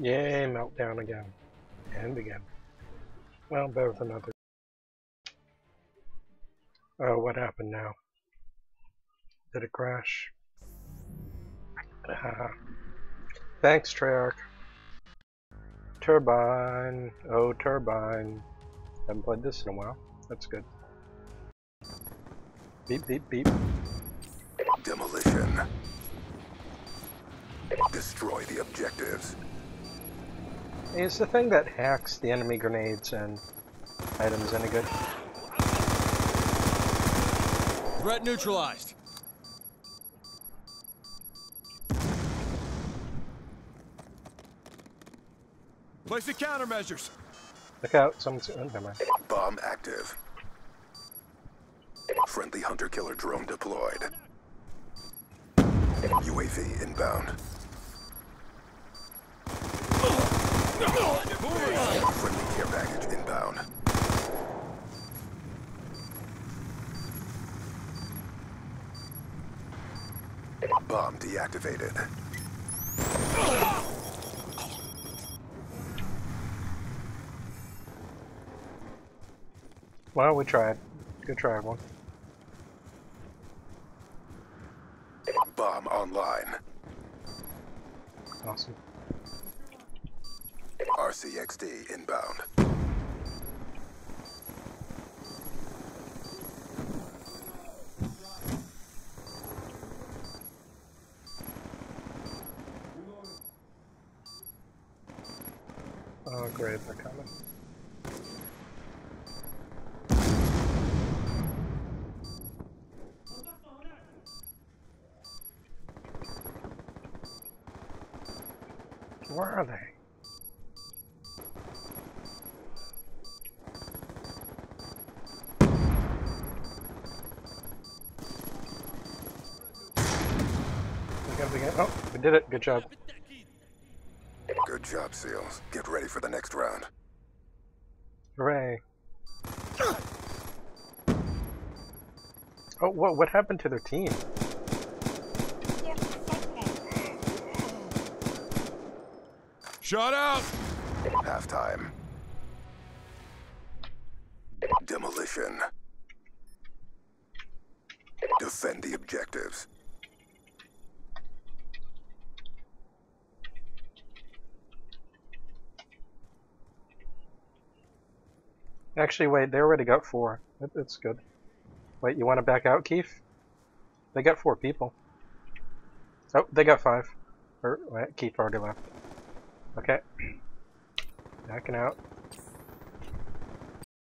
Yay, meltdown again. And again. Well, better than others. Oh, what happened now? Did it crash? Thanks, Treyarch. Turbine. Oh, Turbine. Haven't played this in a while. That's good. Beep, beep, beep. Demolition. Destroy the objectives. Is the thing that hacks the enemy grenades and items any good? Threat neutralized. Placing countermeasures. Look out, someone's. Oh, never mind. Bomb active. Friendly hunter-killer drone deployed. UAV inbound. Friendly care package inbound. Bomb deactivated. Well, we tried. Good try, everyone. Bomb online. Awesome. RCXD inbound. Oh, great, they're coming. Where are they? We got- we got- Oh, we did it. Good job. Good job, SEALs. Get ready for the next round. Hooray. Oh, what what happened to their team? Shot out. Halftime. Demolition. Defend the objectives. Actually, wait, they already got four. That, that's good. Wait, you want to back out, Keith? They got four people. Oh, they got five. Or, wait, Keith already left. Okay. Backing out.